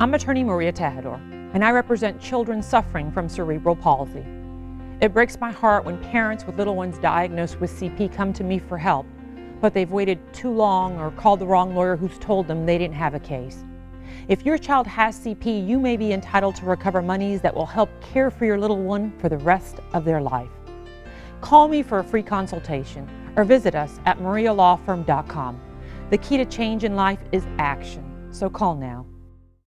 I'm attorney Maria Tejedor, and I represent children suffering from cerebral palsy. It breaks my heart when parents with little ones diagnosed with CP come to me for help, but they've waited too long or called the wrong lawyer who's told them they didn't have a case. If your child has CP, you may be entitled to recover monies that will help care for your little one for the rest of their life. Call me for a free consultation or visit us at marialawfirm.com. The key to change in life is action, so call now.